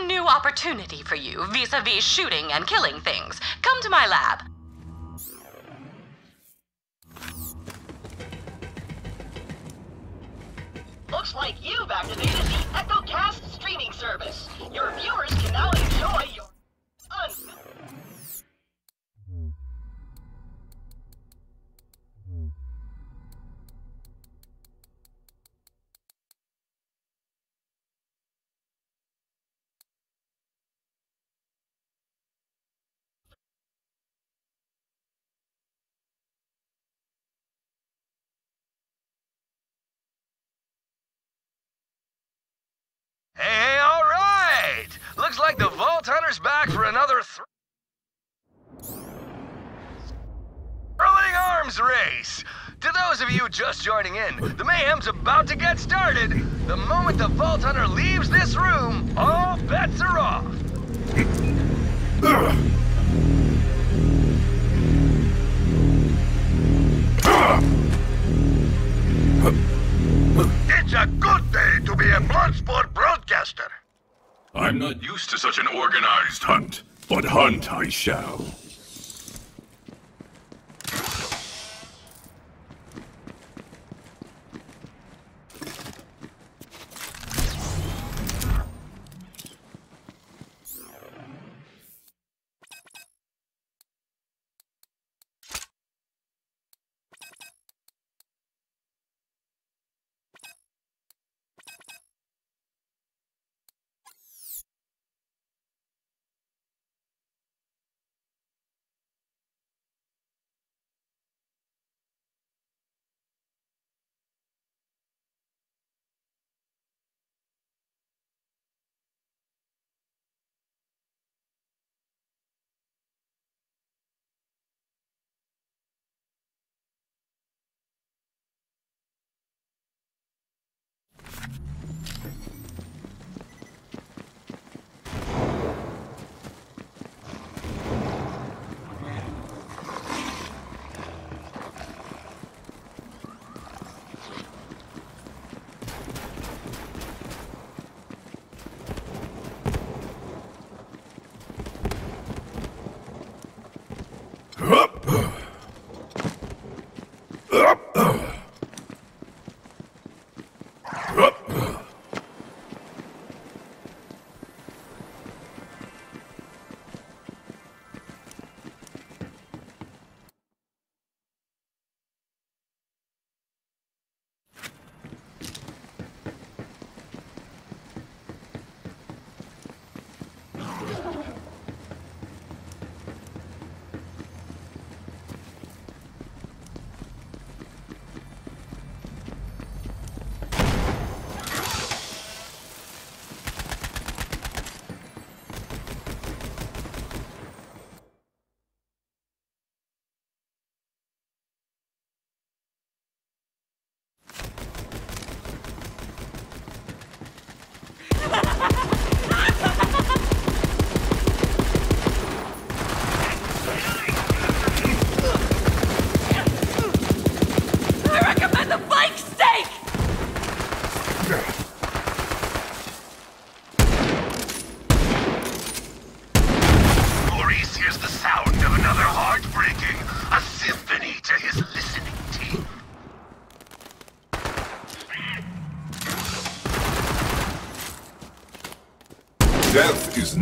a new opportunity for you vis-a-vis shooting and killing things. Come to my lab. Looks like you've activated the EchoCast streaming service. Your viewers can now enjoy your un- Hey, all right! Looks like the Vault Hunter's back for another thr thrilling arms race. To those of you just joining in, the mayhem's about to get started. The moment the Vault Hunter leaves this room, all bets are off. It's a good day to be a Bloodsport broadcaster. I'm not used to such an organized hunt, but hunt I shall.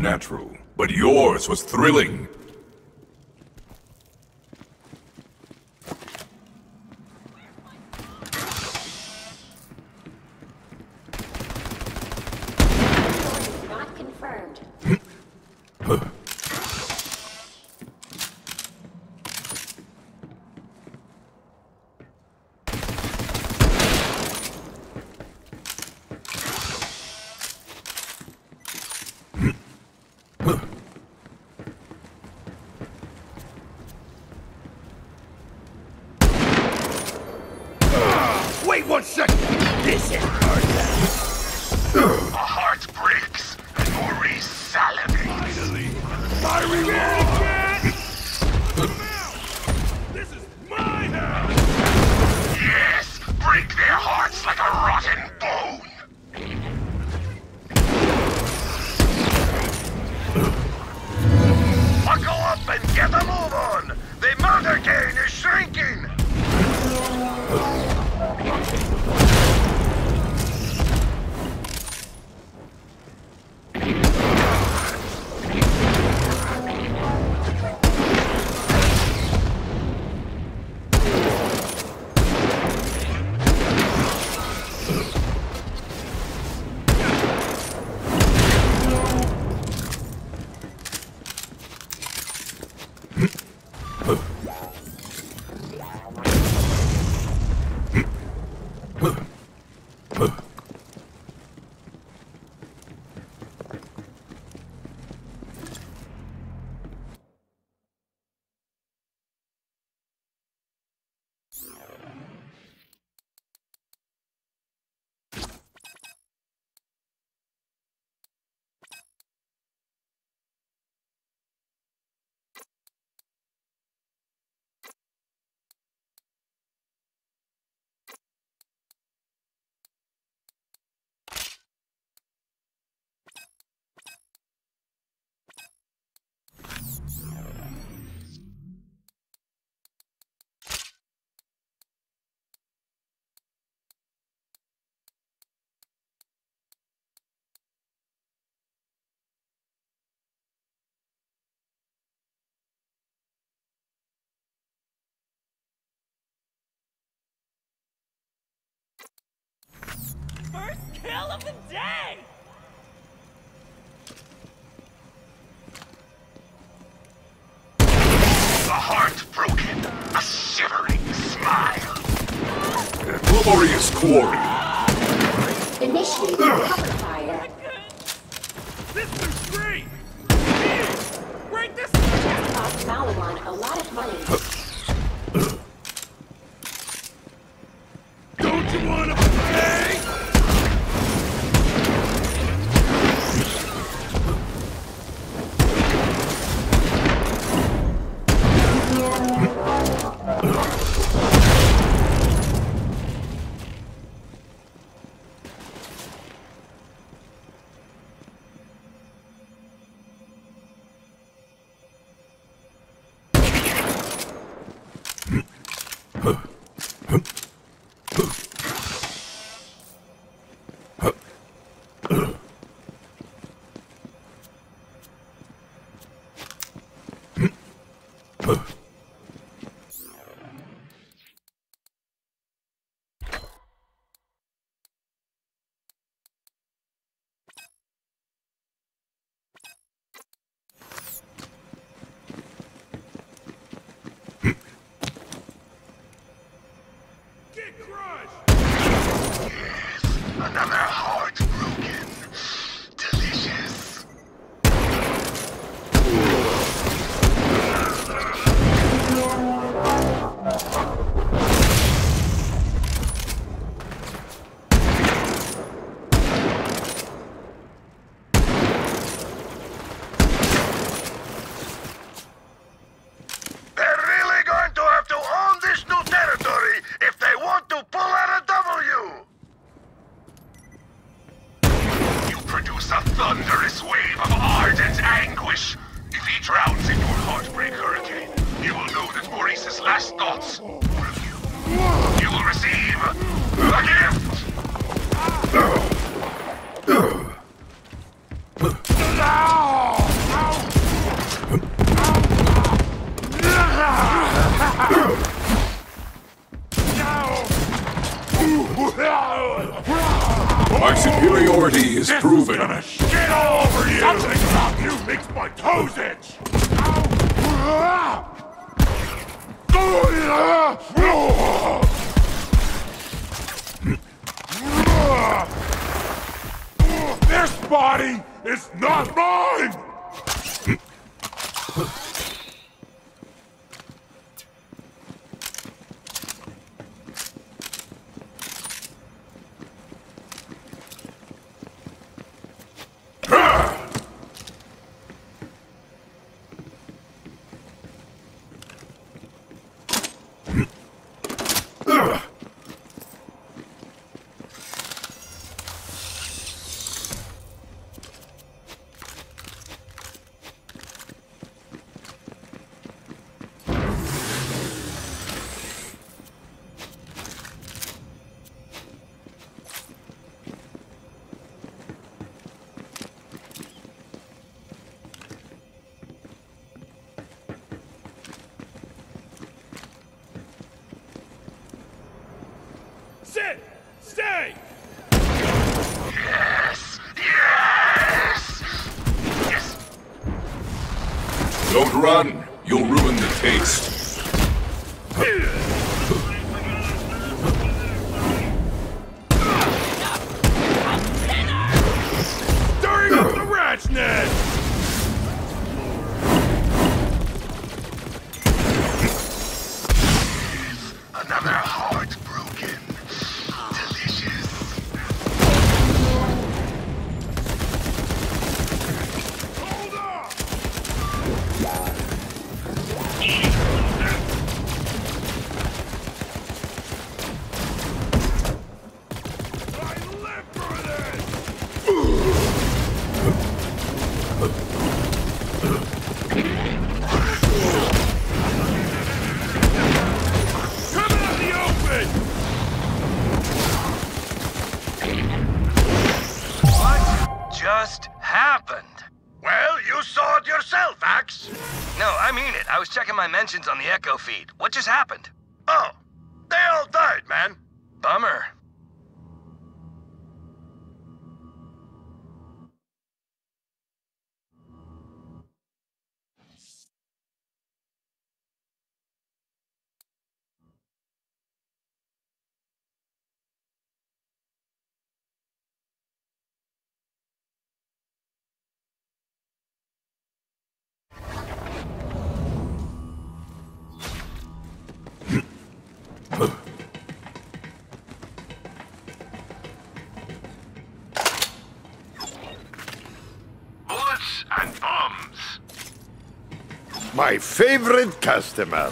Natural, but yours was thrilling. first kill of the day! A heart broken, a shivering smile. Glorious quarry. Initiate cover fire. Sister Scream! Break this! Cost Maliwan a lot of money. Don't run. You'll ruin the taste. My favorite customer.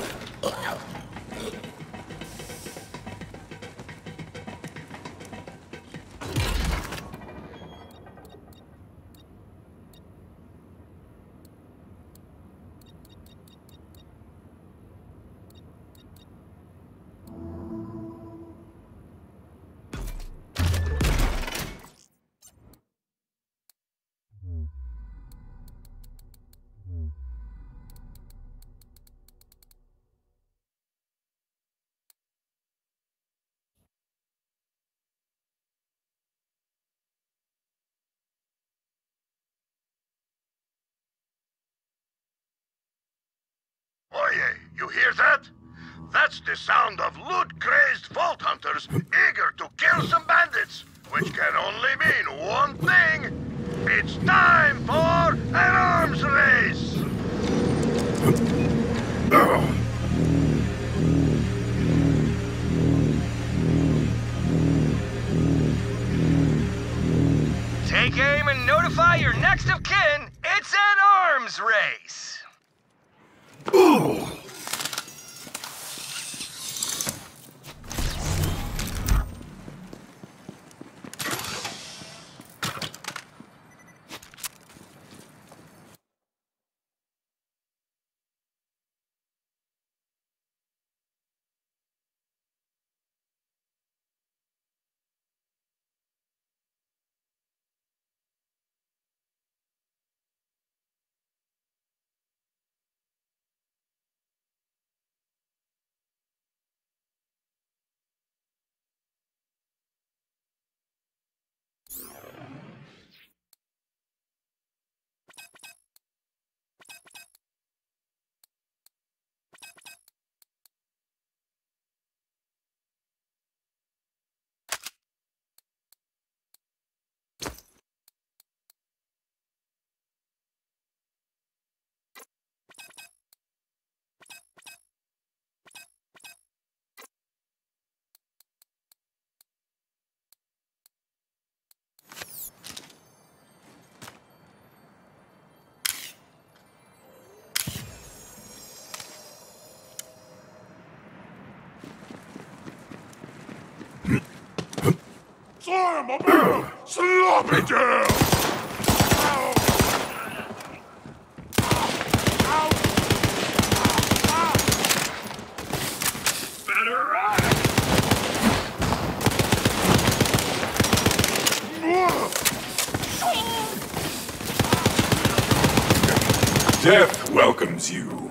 You hear that? That's the sound of loot-crazed vault hunters eager to kill some bandits, which can only mean one thing. It's time for an arms race! Take aim and notify your next of kin. It's an arms race. Slam Sloppy Joe! Death welcomes you.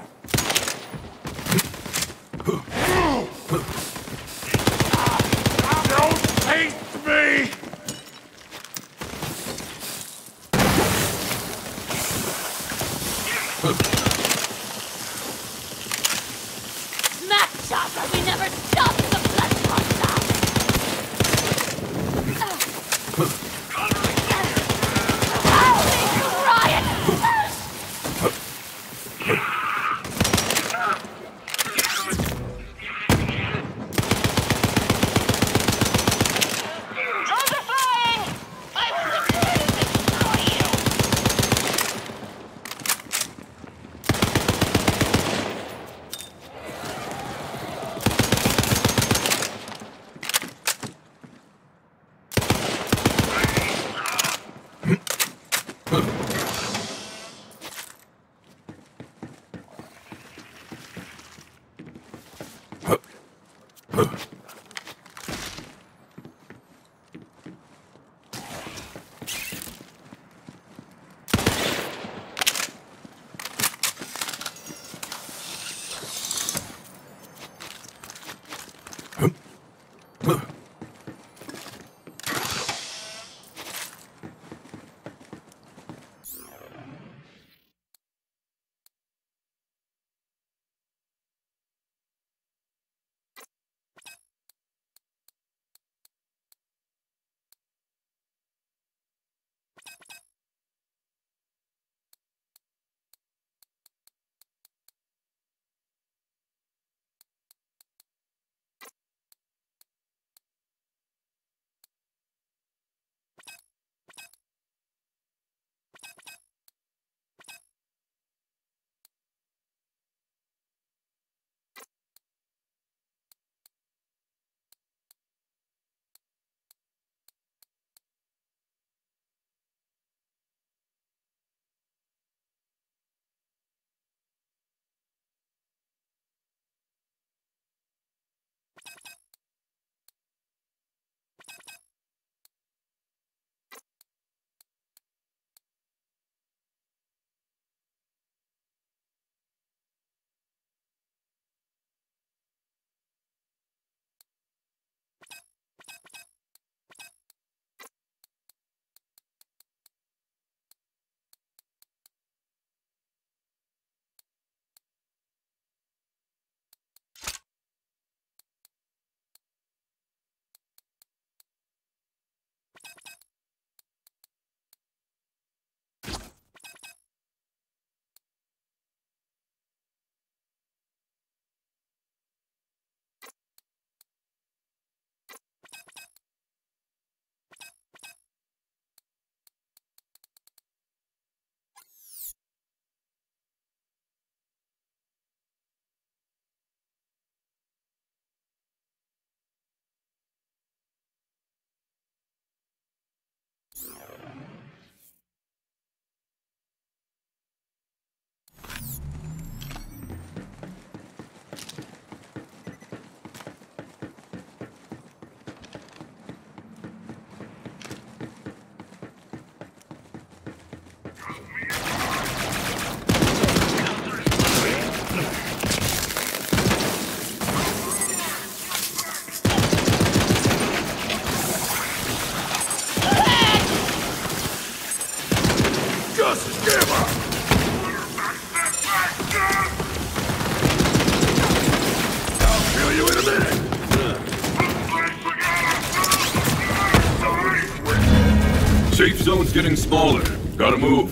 Gotta move.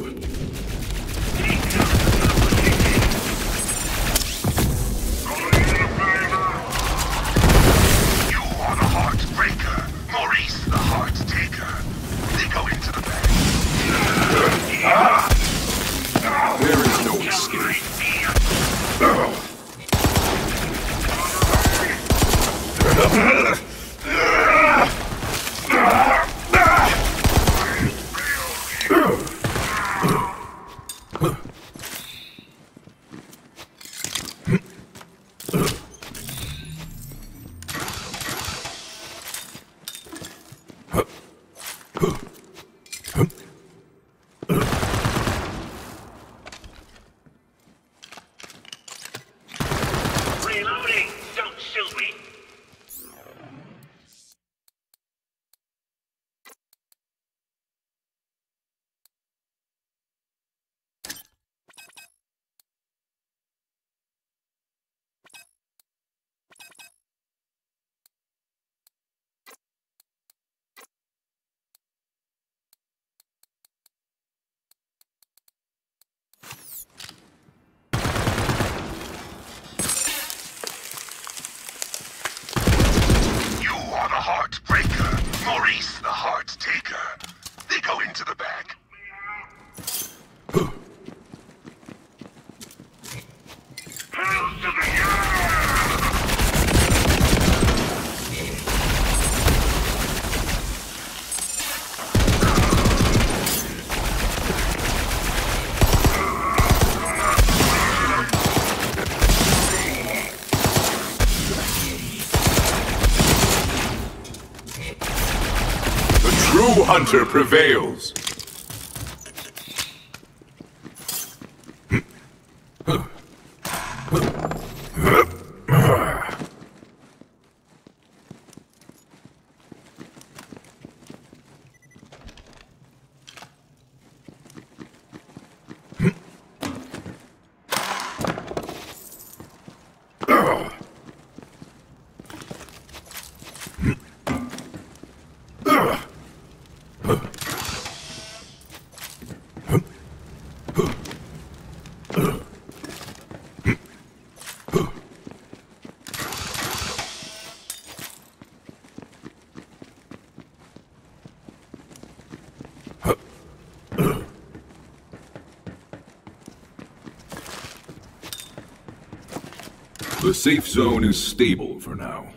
hunter prevails. The safe zone is stable for now.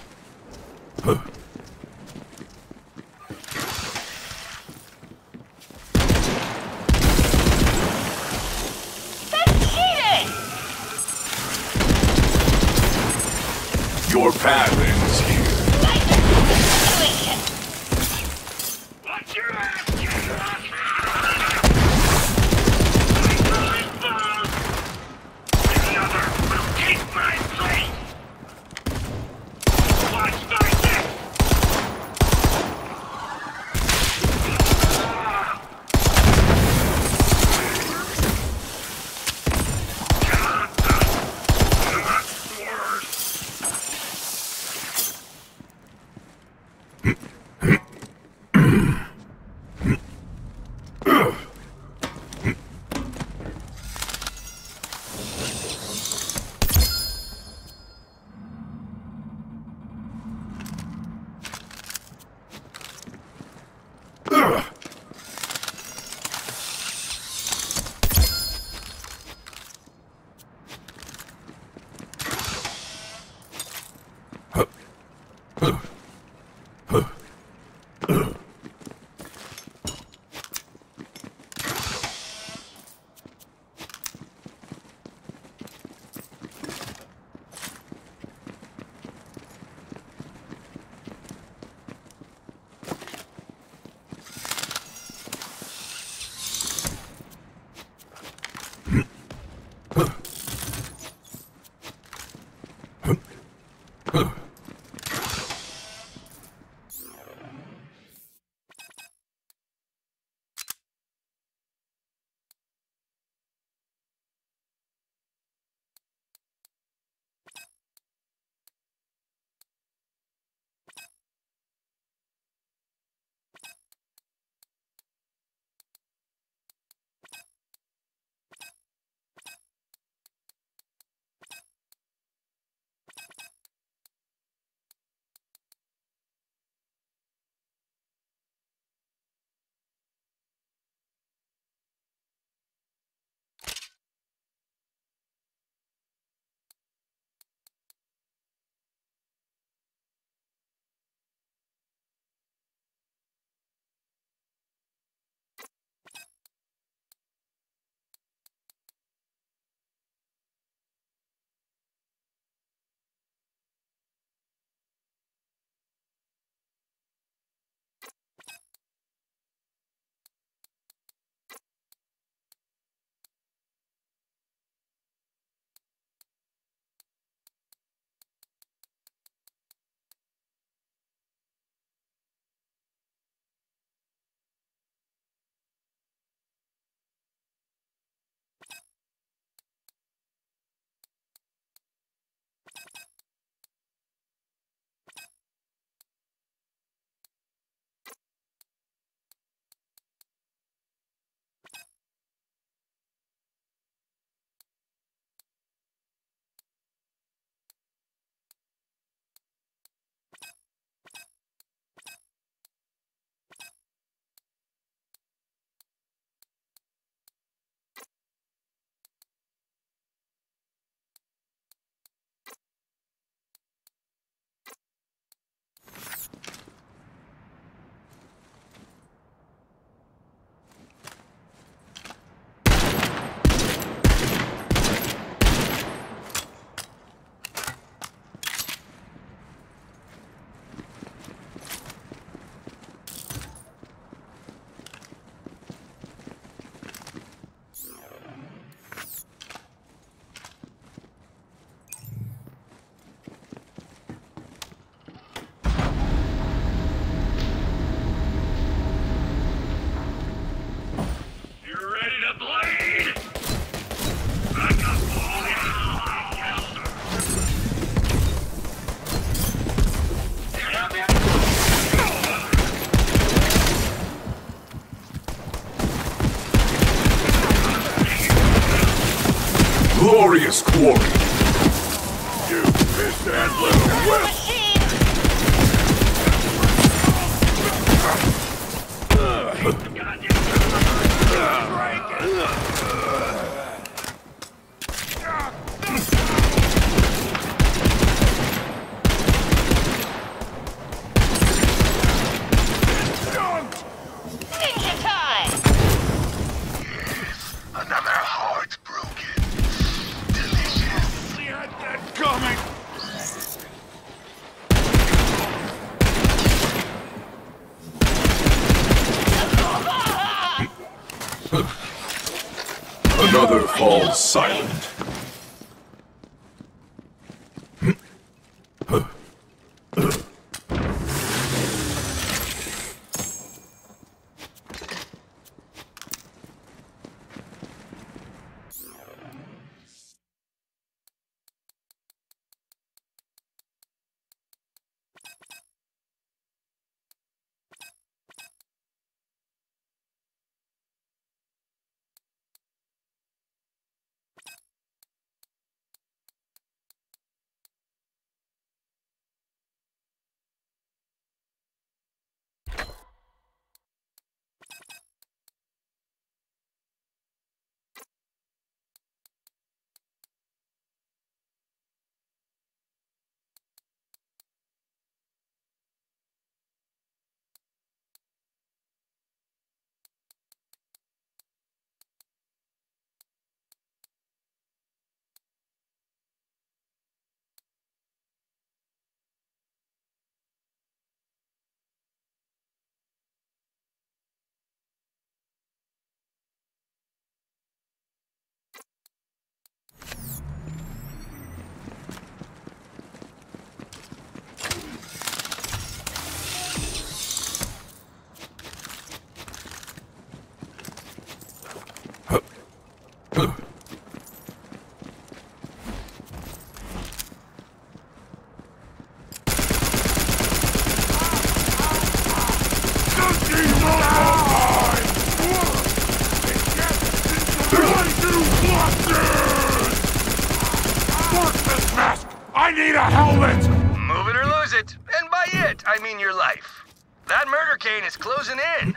is closing in.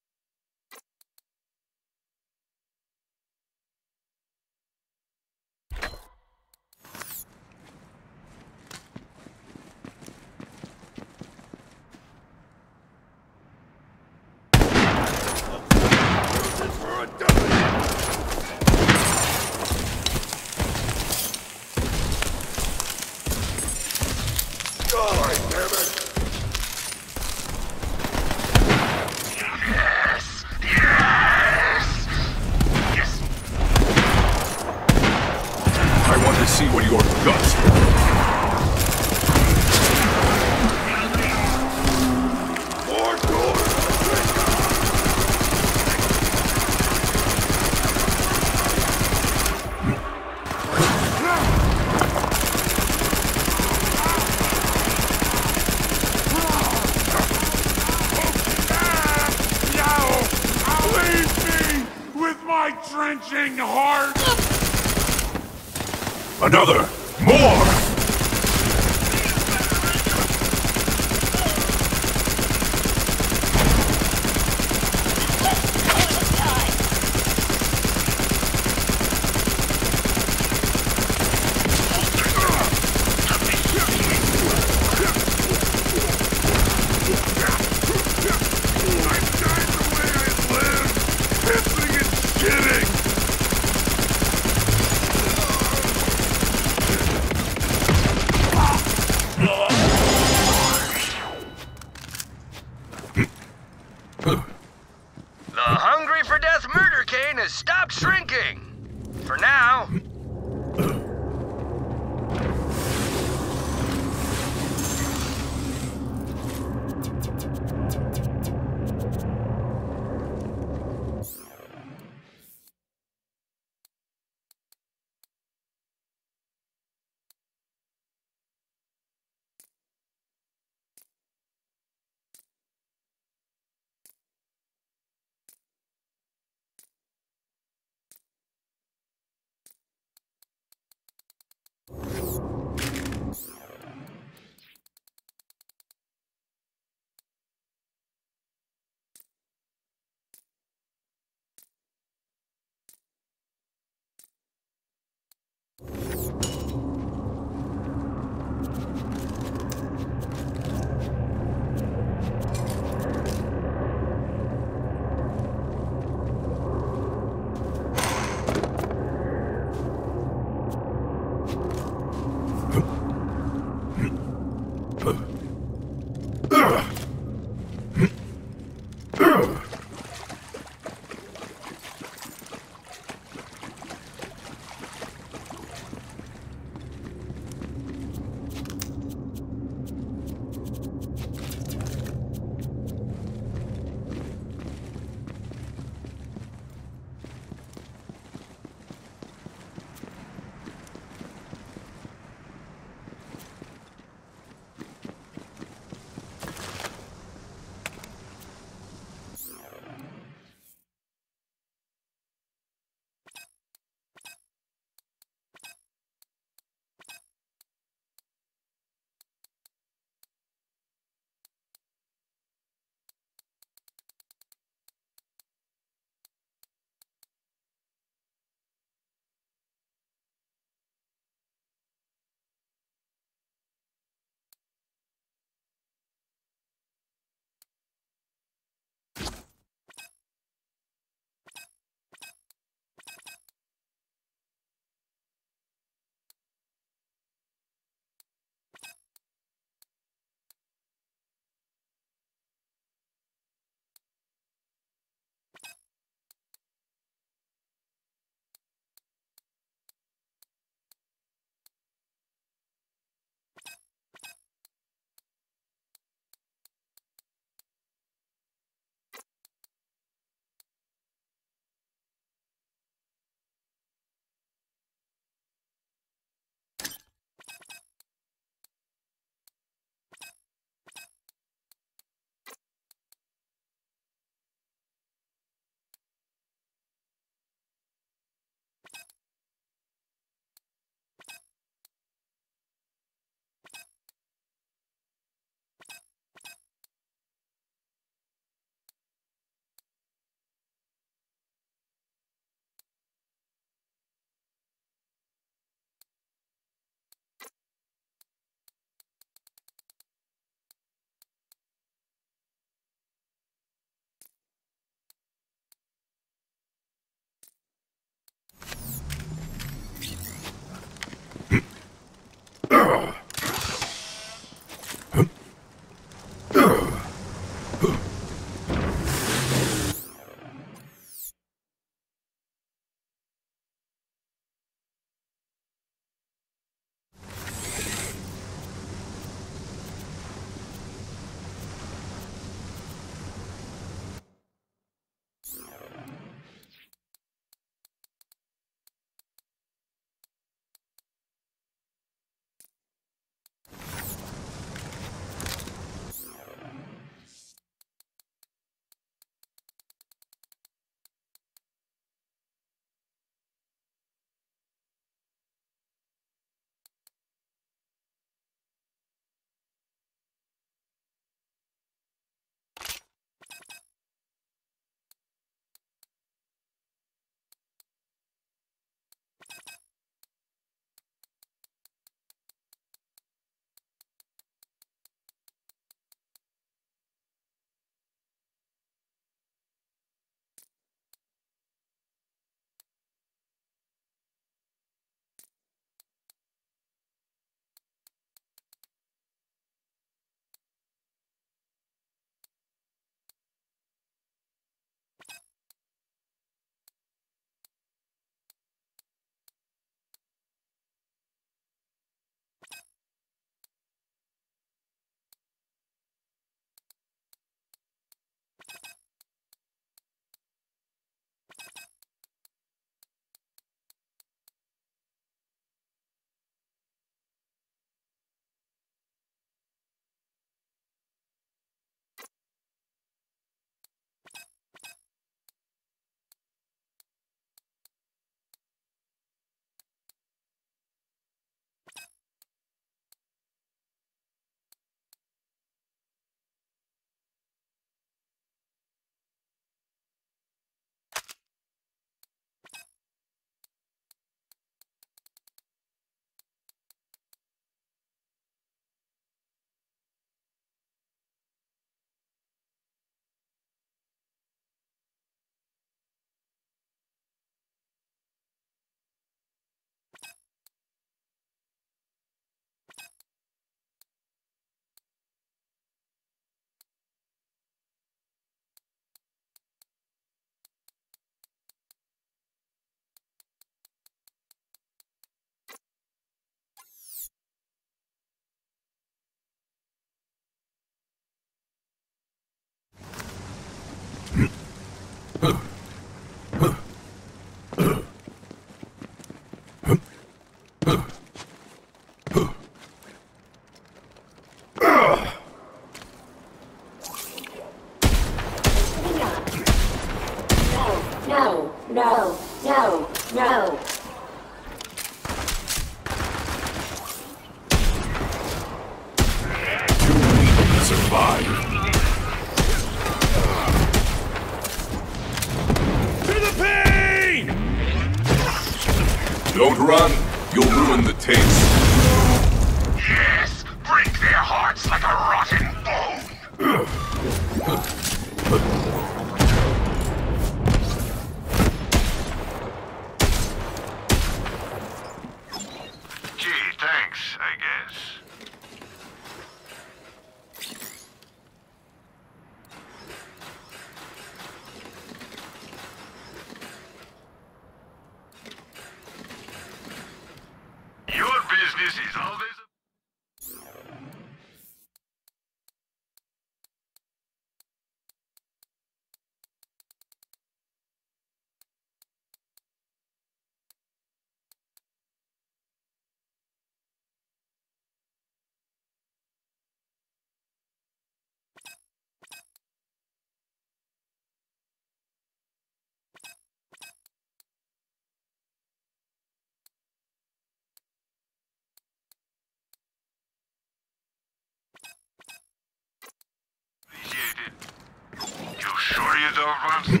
You sure you don't want store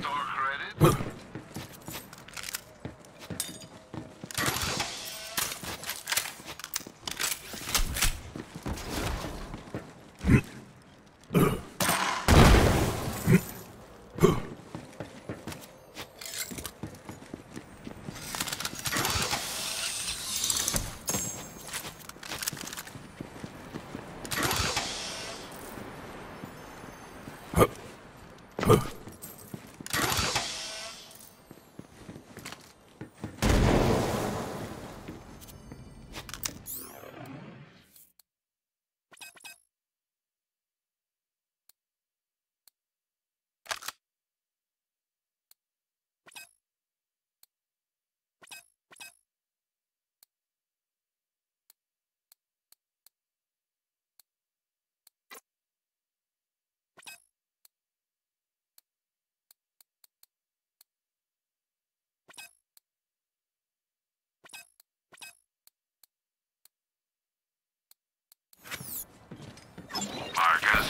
credit?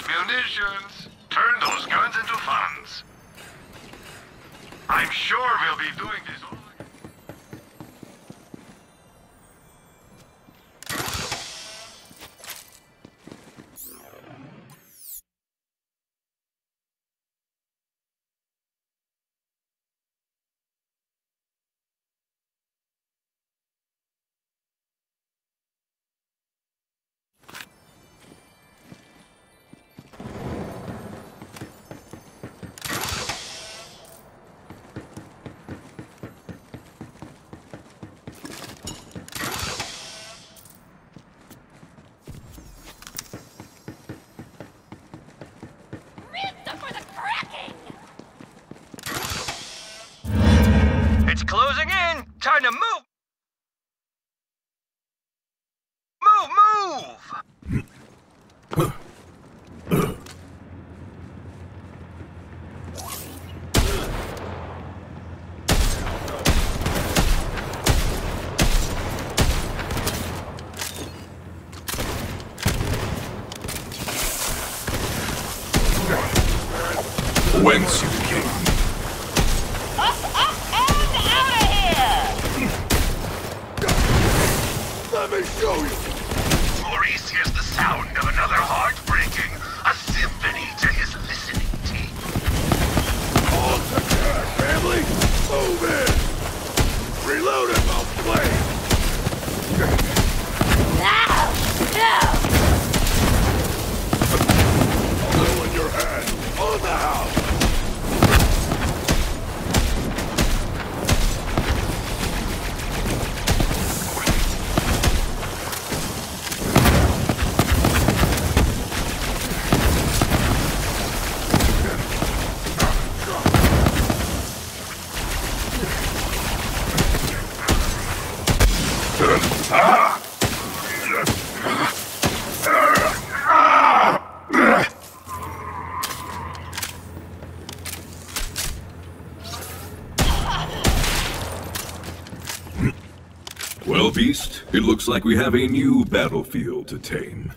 Munitions! Turn those guns into funds! I'm sure we'll be doing this. Well, Beast, it looks like we have a new battlefield to tame.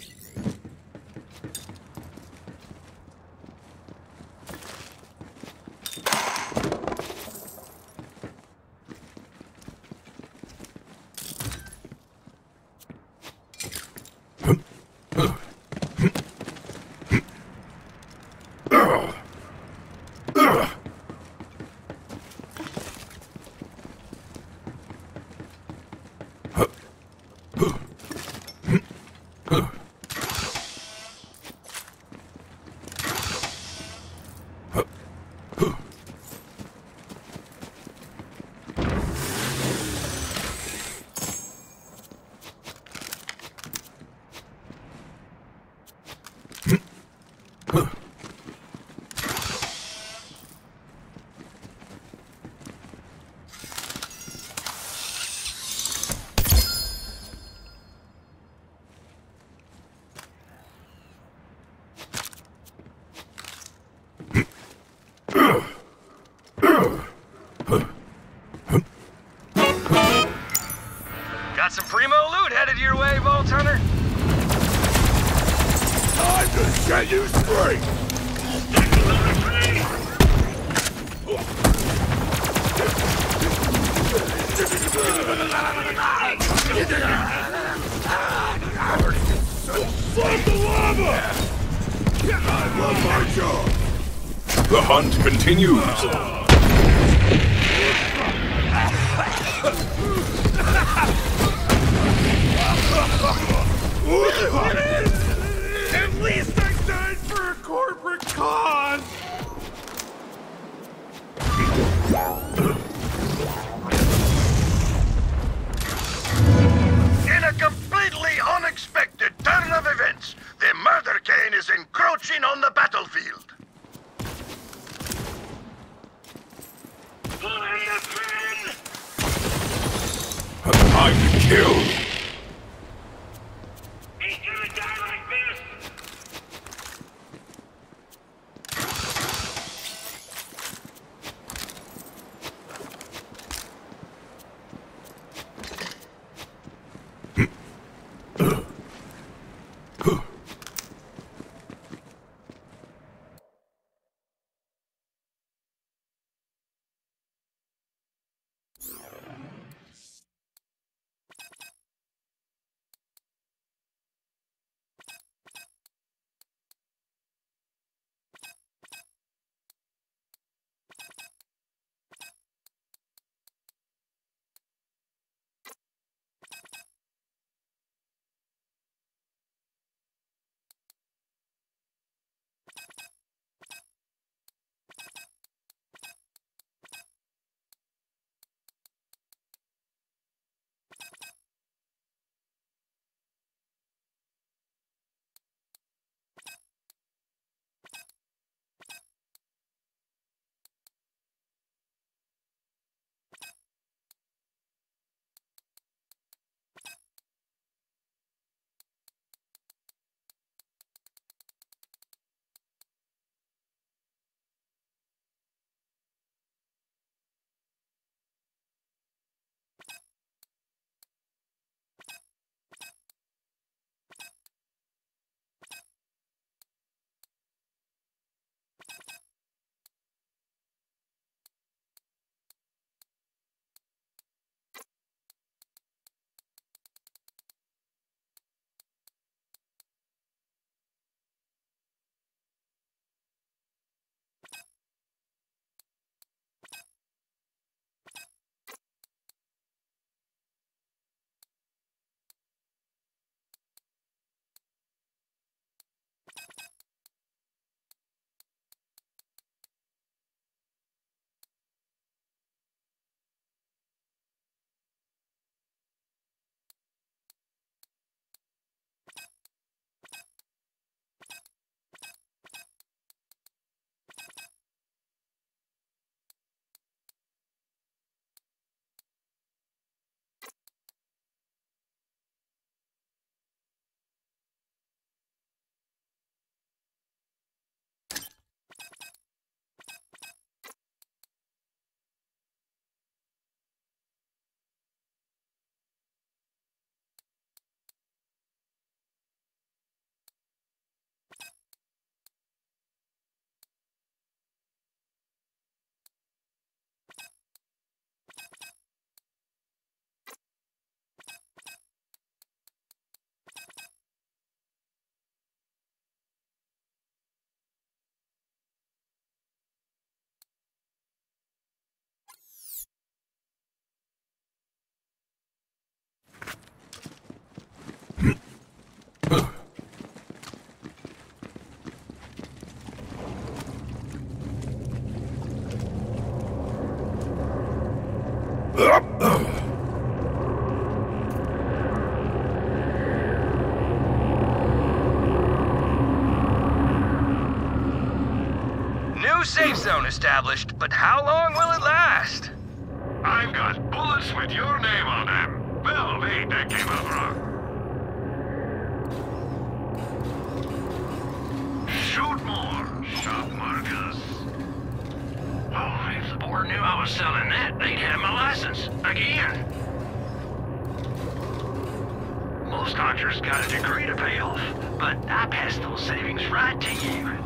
use. Established, but how long will it last? I've got bullets with your name on them. Well, that came. Shoot more, shop Marcus. Oh, if the board knew I was selling that, they'd have my license. Again. Most doctors got a degree to pay off, but I passed those savings right to you.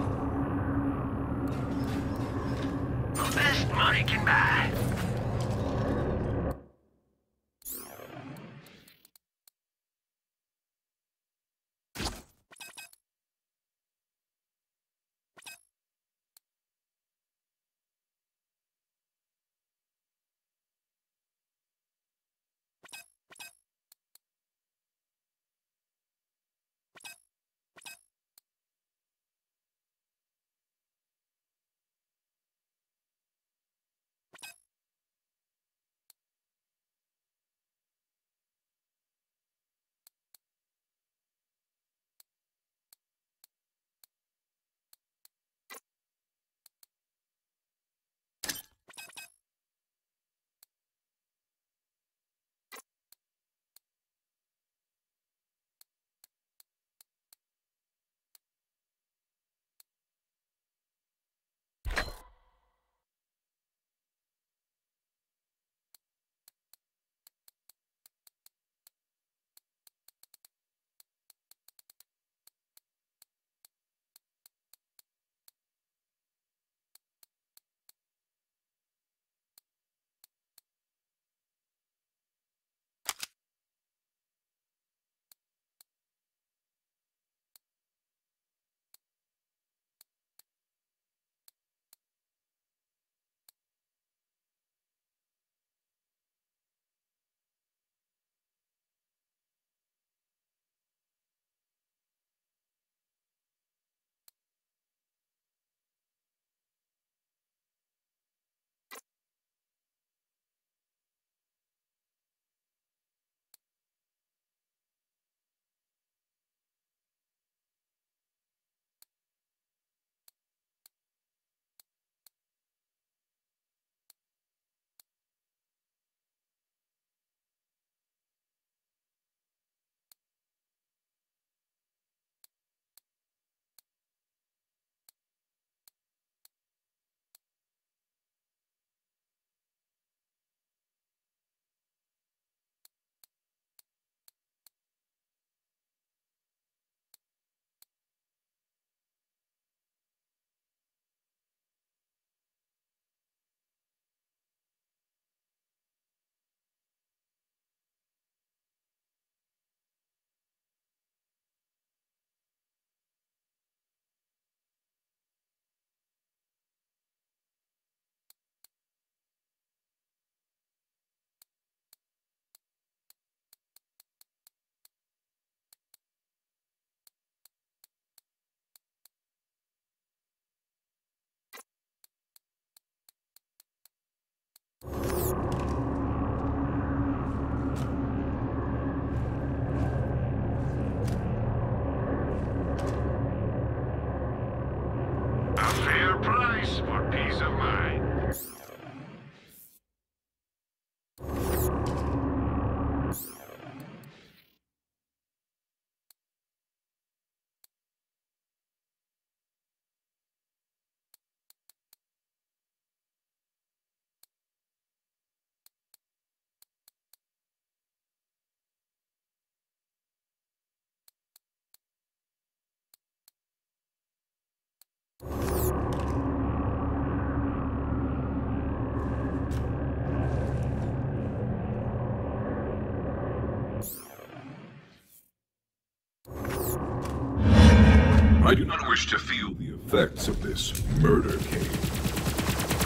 I do not wish to feel the effects of this murder game.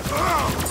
Finally, ah!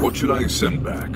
What should I send back?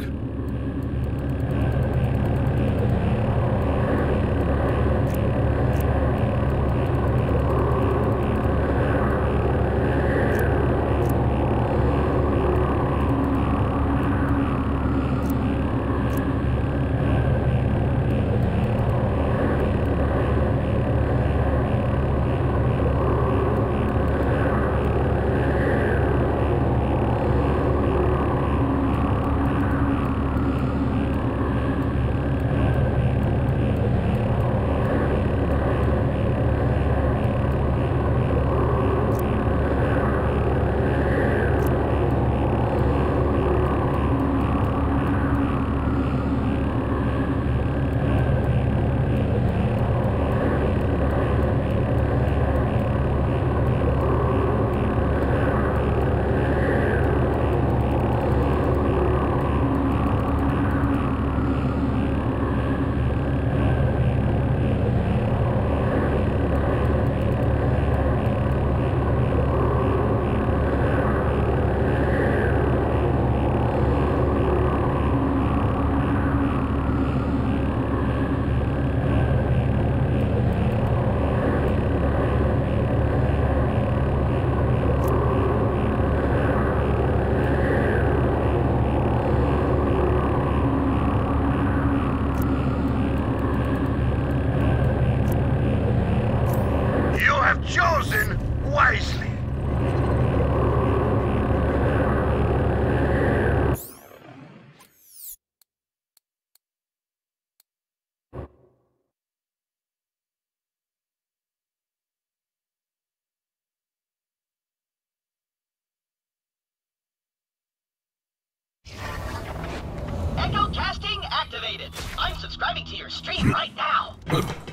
I'm subscribing to your stream right now.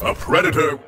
A predator!